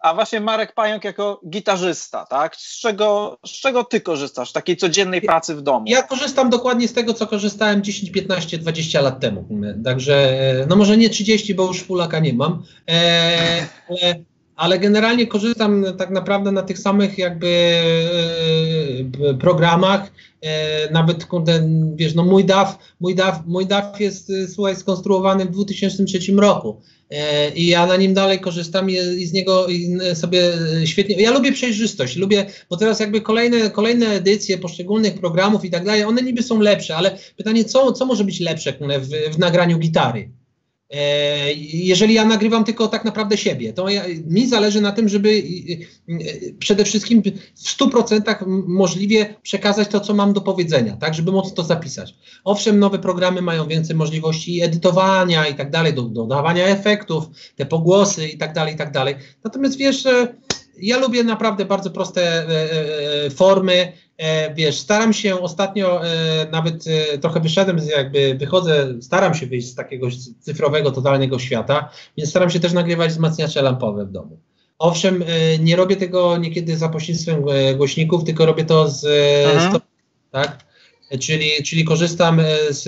A właśnie Marek Pająk jako gitarzysta, tak? Z czego, z czego ty korzystasz, takiej codziennej pracy w domu? Ja korzystam dokładnie z tego, co korzystałem 10, 15, 20 lat temu. Także, no może nie 30, bo już fulaka nie mam, e, ale, ale generalnie korzystam tak naprawdę na tych samych jakby e, programach, e, nawet kurde, wiesz, no mój DAW, mój DAW, mój DAW jest, e, słuchaj, skonstruowany w 2003 roku e, i ja na nim dalej korzystam i, z niego i sobie świetnie, ja lubię przejrzystość, lubię, bo teraz jakby kolejne, kolejne edycje poszczególnych programów i tak dalej, one niby są lepsze, ale pytanie, co, co może być lepsze w, w nagraniu gitary? E, jeżeli ja nagrywam tylko tak naprawdę siebie, to ja, mi zależy na tym, żeby przede wszystkim w 100% możliwie przekazać to, co mam do powiedzenia, tak, żeby móc to zapisać. Owszem, nowe programy mają więcej możliwości edytowania i tak dalej, do, dodawania efektów, te pogłosy i tak dalej, i tak dalej. Natomiast wiesz, ja lubię naprawdę bardzo proste e, e, formy, E, wiesz, staram się ostatnio, nawet trochę wyszedłem, jakby wychodzę, staram się wyjść z takiego cyfrowego, totalnego świata, więc staram się też nagrywać wzmacniacze lampowe w domu. Owszem, nie robię tego niekiedy za pośrednictwem głośników, tylko robię to z, mhm. tak? Czyli, czyli korzystam z,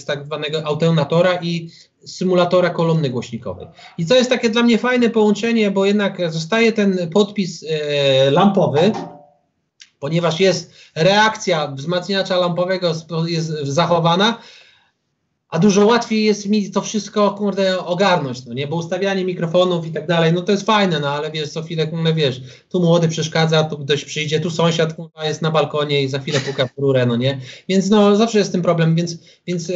z tak zwanego autonatora i symulatora kolumny głośnikowej. I to jest takie dla mnie fajne połączenie, bo jednak zostaje ten podpis e, lampowy, ponieważ jest reakcja wzmacniacza lampowego jest zachowana, a dużo łatwiej jest mi to wszystko, kurde, ogarnąć, no nie, bo ustawianie mikrofonów i tak dalej, no to jest fajne, no ale wiesz, co chwilę, kurde, wiesz, tu młody przeszkadza, tu ktoś przyjdzie, tu sąsiad, kurde, jest na balkonie i za chwilę puka w rurę, no nie, więc no zawsze jest ten problem, więc, więc e,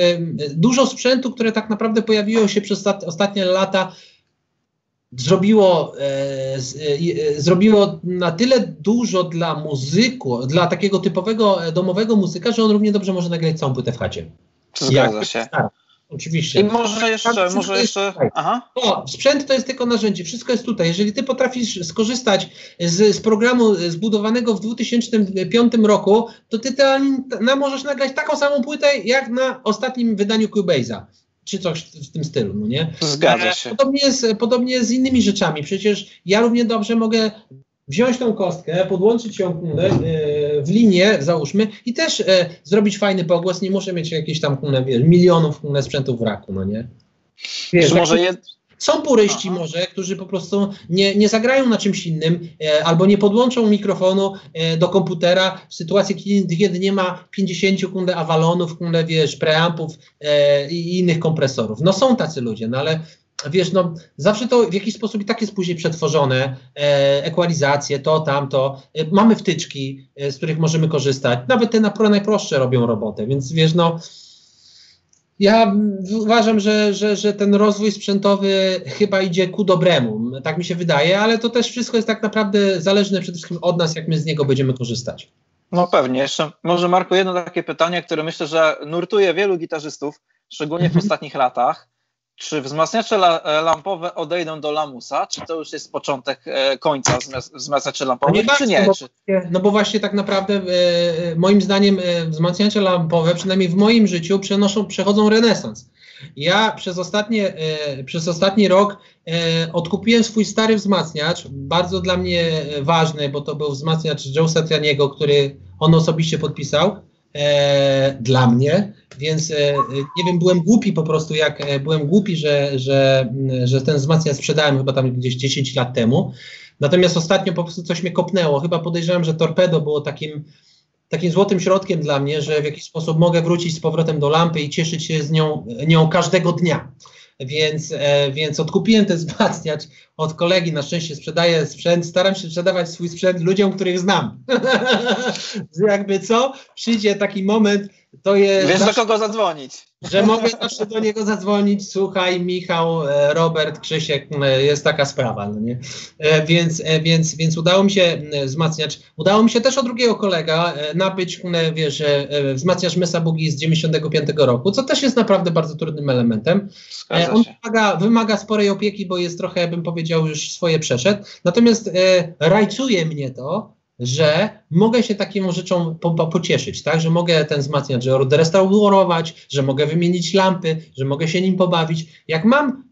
dużo sprzętu, które tak naprawdę pojawiło się przez ostatnie lata, zrobiło, e, e, zrobiło na tyle dużo dla muzyku, dla takiego typowego e, domowego muzyka, że on równie dobrze może nagrać całą płytę w chacie. Zgadza się. Tak, oczywiście. I może jeszcze, może jeszcze. Aha. O, sprzęt to jest tylko narzędzie, wszystko jest tutaj. Jeżeli ty potrafisz skorzystać z, z programu zbudowanego w 2005 roku, to ty te, na, możesz nagrać taką samą płytę, jak na ostatnim wydaniu Cubase'a czy coś w tym stylu, no nie? Zgadza się. Podobnie jest, podobnie z innymi rzeczami. Przecież ja równie dobrze mogę wziąć tą kostkę, podłączyć ją w linię, załóżmy, i też e, zrobić fajny pogłos. Nie muszę mieć jakichś tam wiesz, milionów sprzętów w raku, no nie? Wiesz, może jed... Są puryści Aha. może, którzy po prostu nie, nie zagrają na czymś innym e, albo nie podłączą mikrofonu e, do komputera w sytuacji, kiedy, kiedy nie ma 50 kunde awalonów, kunde, wiesz, preampów e, i innych kompresorów. No są tacy ludzie, no ale wiesz, no zawsze to w jakiś sposób i tak jest później przetworzone, e, ekwalizacje, to, tamto. E, mamy wtyczki, e, z których możemy korzystać. Nawet te na, najprostsze robią robotę, więc wiesz, no ja uważam, że, że, że ten rozwój sprzętowy chyba idzie ku dobremu, tak mi się wydaje, ale to też wszystko jest tak naprawdę zależne przede wszystkim od nas, jak my z niego będziemy korzystać. No pewnie. Jeszcze może Marku jedno takie pytanie, które myślę, że nurtuje wielu gitarzystów, szczególnie w mhm. ostatnich latach. Czy wzmacniacze e, lampowe odejdą do lamusa, czy to już jest początek e, końca wzmacniaczy lampowych, no czy nie? No bo, no bo właśnie tak naprawdę e, moim zdaniem wzmacniacze lampowe, przynajmniej w moim życiu, przenoszą, przechodzą renesans. Ja przez, ostatnie, przez ostatni rok odkupiłem swój stary wzmacniacz, bardzo dla mnie ważny, bo to był wzmacniacz Joe Satrianiego, który on osobiście podpisał e, dla mnie, więc e, nie wiem, byłem głupi po prostu, jak e, byłem głupi, że, że, że ten wzmacniacz sprzedałem chyba tam gdzieś 10 lat temu. Natomiast ostatnio po prostu coś mnie kopnęło. Chyba podejrzewam, że torpedo było takim, takim złotym środkiem dla mnie, że w jakiś sposób mogę wrócić z powrotem do lampy i cieszyć się z nią, nią każdego dnia więc, e, więc odkupiłem ten wzmacniacz od kolegi, na szczęście sprzedaję sprzęt, staram się sprzedawać swój sprzęt ludziom, których znam. Jakby co, przyjdzie taki moment, to jest... Wiesz, do kogo zadzwonić. że mogę zawsze do niego zadzwonić, słuchaj Michał, e, Robert, Krzysiek, e, jest taka sprawa, no nie? E, więc, więc, więc udało mi się wzmacniać, udało mi się też od drugiego kolega nabyć, wiesz, wzmacniacz Mesa Bugi z 95 roku, co też jest naprawdę bardzo trudnym elementem. On wymaga, wymaga sporej opieki, bo jest trochę, bym powiedział, już swoje przeszedł, natomiast rajcuje mnie to, że mogę się taką rzeczą po, po, pocieszyć, tak? Że mogę ten wzmacniacz odrestaurować, że mogę wymienić lampy, że mogę się nim pobawić. Jak mam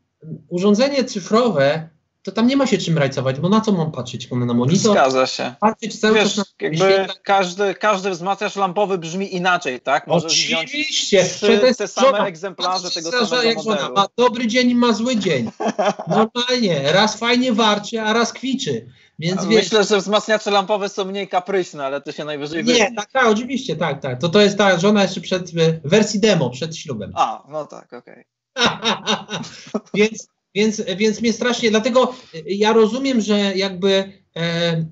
urządzenie cyfrowe, to tam nie ma się czym rajcować, bo na co mam patrzeć na monitor? Zgadza się. Patrzeć cały Wiesz, czas na jakby każdy, każdy wzmacniacz lampowy brzmi inaczej, tak? Możesz Oczywiście. Trzy, to jest te same żona. egzemplarze tego samego jak modelu. Żona ma dobry dzień ma zły dzień. Normalnie. Raz fajnie warczy, a raz kwiczy. Więc Myślę, że wzmacniacze lampowe są mniej kapryśne, ale to się najwyżej Nie, tak, tak, oczywiście, tak, tak. To, to jest ta żona jeszcze przed wersji demo, przed ślubem. A, no tak, okej. Okay. więc, więc, więc mnie strasznie, dlatego ja rozumiem, że jakby e,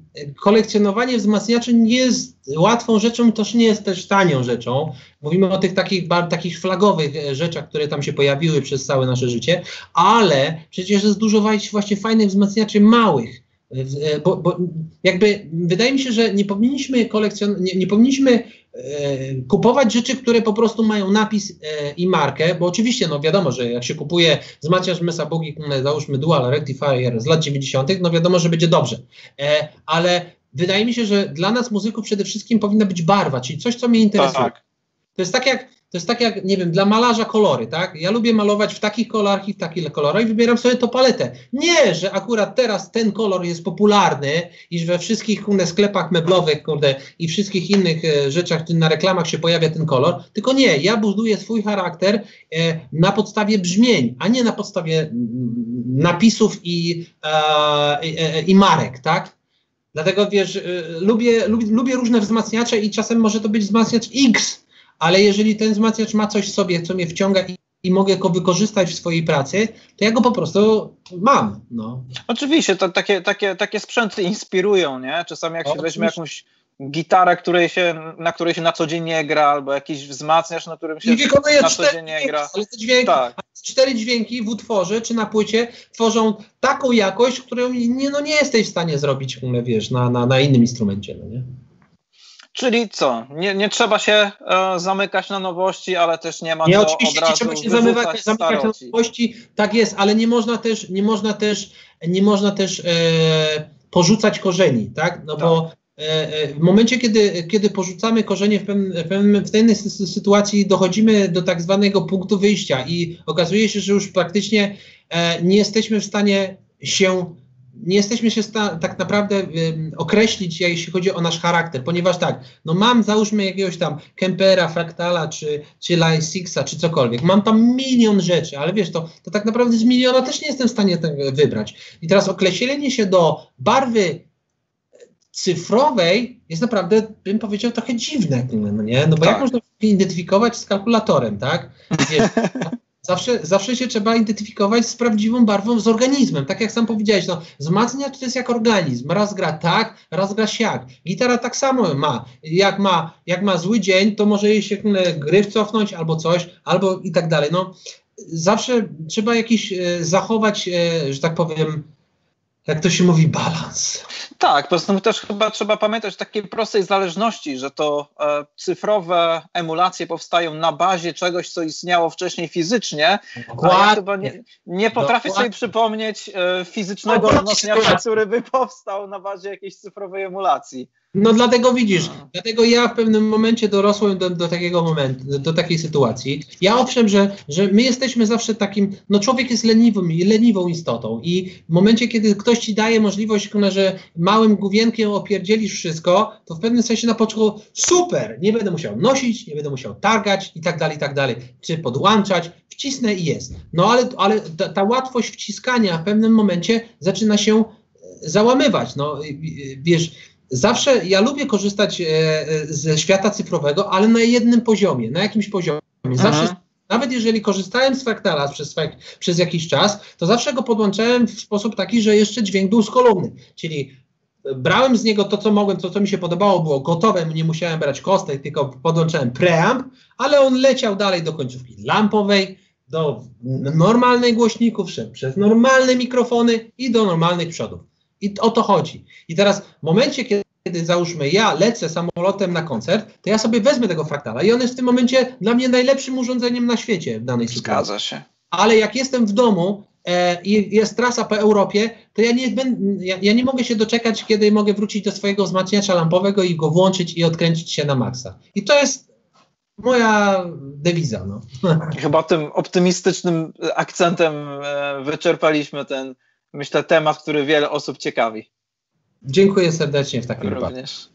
kolekcjonowanie wzmacniaczy nie jest łatwą rzeczą, też nie jest też tanią rzeczą. Mówimy o tych takich, takich flagowych e, rzeczach, które tam się pojawiły przez całe nasze życie, ale przecież jest dużo właśnie fajnych wzmacniaczy małych, bo, bo, jakby wydaje mi się, że nie powinniśmy kolekcjon- nie, nie powinniśmy e, kupować rzeczy, które po prostu mają napis e, i markę, bo oczywiście, no wiadomo, że jak się kupuje wzmacniacz Mesa Bugi, załóżmy Dual Rectifier z lat 90., no wiadomo, że będzie dobrze, e, ale wydaje mi się, że dla nas muzyków przede wszystkim powinna być barwa, czyli coś, co mnie interesuje. Tak. To jest tak jak to jest tak jak, nie wiem, dla malarza kolory, tak? Ja lubię malować w takich kolorach i w takich kolorach i wybieram sobie to paletę. Nie, że akurat teraz ten kolor jest popularny i we wszystkich kurde, sklepach meblowych kurde, i wszystkich innych e, rzeczach na reklamach się pojawia ten kolor, tylko nie, ja buduję swój charakter e, na podstawie brzmień, a nie na podstawie mm, napisów i, e, i marek, tak? Dlatego wiesz, e, lubię, lubię, lubię różne wzmacniacze i czasem może to być wzmacniacz X, ale jeżeli ten wzmacniacz ma coś w sobie, co mnie wciąga i, i mogę go wykorzystać w swojej pracy, to ja go po prostu mam. No. Oczywiście, to takie, takie, takie sprzęty inspirują, nie? Czasami jak się weźmie jakąś gitarę, której się, na której się na co dzień nie gra, albo jakiś wzmacniacz, na którym się na co dzień nie gra. Ale te dźwięki, tak. cztery dźwięki w utworze czy na płycie tworzą taką jakość, którą nie, no nie jesteś w stanie zrobić, wiesz, na, na, na innym instrumencie, no nie? Czyli co? Nie, nie trzeba się e, zamykać na nowości, ale też nie ma nie, oczywiście trzeba się zamykać, zamykać na nowości, tak jest, ale nie można też, nie można też, nie można też e, porzucać korzeni, tak? No tak. bo e, e, w momencie, kiedy, kiedy porzucamy korzenie w, pewnym, w pewnej sytuacji dochodzimy do tak zwanego punktu wyjścia i okazuje się, że już praktycznie e, nie jesteśmy w stanie się nie jesteśmy się sta- tak naprawdę y, określić, jeśli chodzi o nasz charakter, ponieważ tak, no mam załóżmy jakiegoś tam Kempera, Fraktala, czy, czy Line Sixa, czy cokolwiek, mam tam milion rzeczy, ale wiesz, to, to tak naprawdę z miliona też nie jestem w stanie tego wybrać. I teraz określenie się do barwy cyfrowej jest naprawdę, bym powiedział, trochę dziwne, no nie? No bo tak. jak można identyfikować z kalkulatorem, tak? Wiesz, Zawsze, zawsze się trzeba identyfikować z prawdziwą barwą, z organizmem. Tak jak sam powiedziałeś, no, wzmacniacz to jest jak organizm. Raz gra tak, raz gra siak. Gitara tak samo ma. Jak ma, jak ma zły dzień, to może jej się gryf cofnąć albo coś, albo i tak dalej. No, zawsze trzeba jakiś e, zachować, e, że tak powiem, jak to się mówi, balans. Tak, po prostu też chyba trzeba pamiętać o takiej prostej zależności, że to e, cyfrowe emulacje powstają na bazie czegoś, co istniało wcześniej fizycznie. Dokładnie. Ja chyba nie, nie potrafię Dokładnie. sobie przypomnieć e, fizycznego wzmacniacza, który by powstał na bazie jakiejś cyfrowej emulacji. No dlatego widzisz, no. dlatego ja w pewnym momencie dorosłem do, do takiego momentu, do, do, takiej sytuacji. Ja owszem, że, że my jesteśmy zawsze takim, no człowiek jest leniwym, leniwą istotą i w momencie, kiedy ktoś ci daje możliwość, że małym główienkiem opierdzielisz wszystko, to w pewnym sensie na początku super, nie będę musiał nosić, nie będę musiał targać i tak dalej, i tak dalej, czy podłączać, wcisnę i jest. No ale, ale ta, ta łatwość wciskania w pewnym momencie zaczyna się e, załamywać. No wiesz, zawsze ja lubię korzystać e, e, ze świata cyfrowego, ale na jednym poziomie, na jakimś poziomie. Zawsze, nawet jeżeli korzystałem z fraktala przez, przez jakiś czas, to zawsze go podłączałem w sposób taki, że jeszcze dźwięk był z kolumny, czyli brałem z niego to, co mogłem, to, co mi się podobało, było gotowe, nie musiałem brać kostek, tylko podłączałem preamp, ale on leciał dalej do końcówki lampowej, do normalnych głośników, przez normalne mikrofony i do normalnych przodów. I o to chodzi. I teraz w momencie, kiedy załóżmy ja lecę samolotem na koncert, to ja sobie wezmę tego fraktala i on jest w tym momencie dla mnie najlepszym urządzeniem na świecie w danej sytuacji. Zgadza się. Ale jak jestem w domu e, i jest trasa po Europie, to ja nie, ja, ja, nie mogę się doczekać, kiedy mogę wrócić do swojego wzmacniacza lampowego i go włączyć i odkręcić się na maksa. I to jest moja dewiza. No. Chyba tym optymistycznym akcentem e, wyczerpaliśmy ten myślę, temat, który wiele osób ciekawi. Dziękuję serdecznie w takim wypadku. Również.